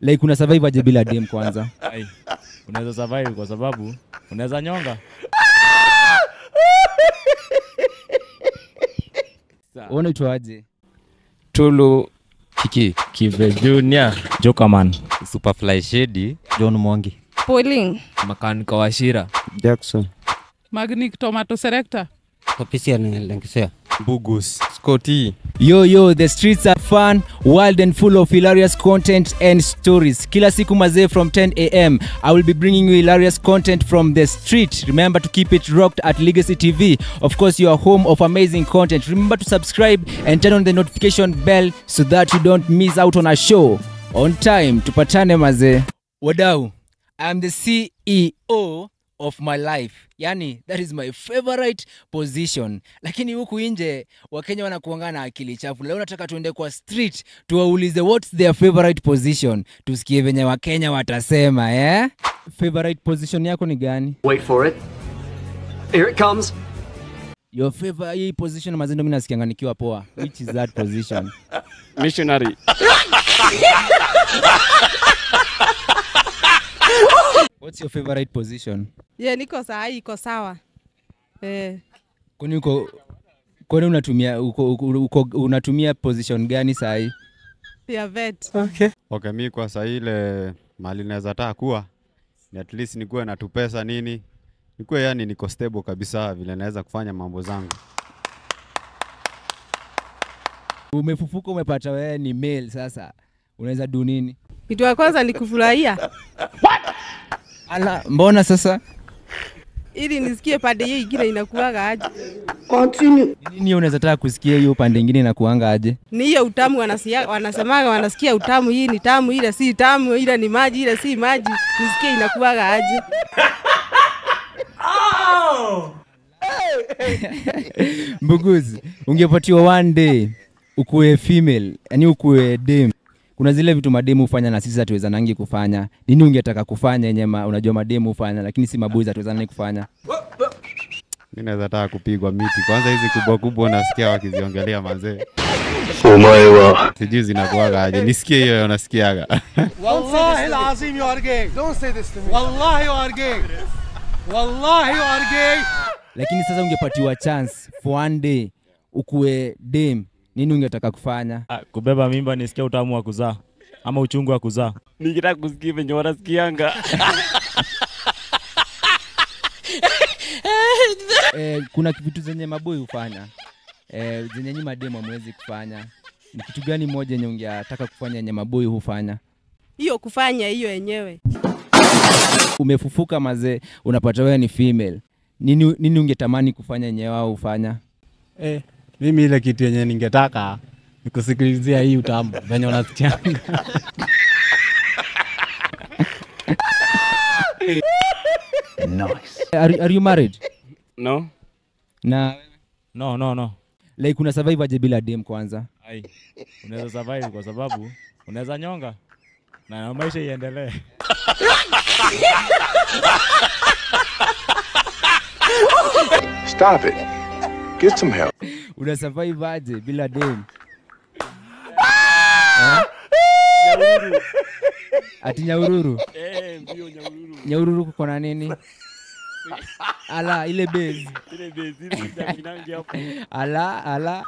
like una survive aje bila dm kwanza? Ai, unaweza survive kwa sababu unaweza nyonga. Unaitwaje Tulu Kiki Kive Junior. Jokerman Superfly Shady. John Mwangi. Pauline. makanika washira Jackson. Magnic Tomato Selector. Lenkisea. Bugus Scotty. Yo yo the streets are fun wild and full of hilarious content and stories. Kila siku mazee from 10 am i will be bringing you hilarious content from the street. Remember to keep it rocked at legacy tv of course your home of amazing content. Remember to subscribe and turn on the notification bell so that you don't miss out on a show. On time tupatane maze wadau i'm the ceo of my life yani that is my favorite position lakini huku nje wakenya wanakuanga na akili chafu leo nataka tuende kwa street tuwaulize what's their favorite position tusikie venye wakenya watasema eh? favorite position yako ni gani Wait for it. Here it comes. your favor hii position mazendo mi nasikianga nikiwa poa which is that position Missionary. what's your favorite position Yeah, niko saa hii iko sawa. Eh, kwani uko kwani unatumia uko, uko, unatumia position gani saa hii? ya vet. Okay, Okay, mimi kwa saa ile mali naweza taa kuwa ni at least nikuwe na tupesa nini, nikuwe yani niko stable kabisa, vile naweza kufanya mambo zangu. umefufuka umepata wewe ni male sasa unaweza du nini Kitu ya kwanza ni kufurahia ala mbona sasa? Ili nisikie pande hiyo ingine inakuanga aje. Ni nini unaweza taka kusikia hiyo pande ingine inakuanga aje? Ni hiyo utamu wanasia, wanasemaga wanasikia utamu, hii ni tamu, ile si tamu, ile ni maji, ile si maji, nisikie inakuanga aje. mbuguzi ungepatiwa one day ukuwe female yani ukuwe dem kuna zile vitu mademu hufanya na sisi hatuweza nangi kufanya. Nini ungetaka kufanya yenye unajua mademu hufanya lakini si maboys hatuweza nani kufanya? Mimi naweza taka kupigwa miti kwanza, hizi kubwa kubwa nasikia wakiziongelea mazee Umaewa. Oh Sijui zinakuaga aje. Nisikie hiyo unasikiaga. Wallahi lazim you are gay. Don't say this to me. Wallahi you are gay. Wallahi you are gay. Lakini sasa ungepatiwa chance for one day ukue dem nini ungetaka kufanya? Ah, kubeba mimba nisikia utamu wa kuzaa ama uchungu wa kuzaa. Nikitaka kusikia venye wanasikianga. Eh, kuna vitu zenye maboi hufanya. Eh, zenye nyi mademu amwezi kufanya. Ni kitu gani moja yenye ungetaka kufanya yenye maboi hufanya? Hiyo kufanya hiyo yenyewe. umefufuka mazee unapata wewe ni female. Nini, nini ungetamani kufanya yenye wao hufanya? Eh, mimi ile kitu yenye ningetaka ni kusikilizia hii utambo venye unasikianga. are, are you married? No. Na no no no. Like una survive aje bila dem kwanza? Ai, unaweza survive kwa sababu unaweza nyonga na maisha iendelee. Stop it. Get some help. una survive aje bila dem ati nyaururu eh, ndio nyaururu nyaururu kuko na nini? Ala ile base. Ile base ile vitaminangi hapo. Ala ala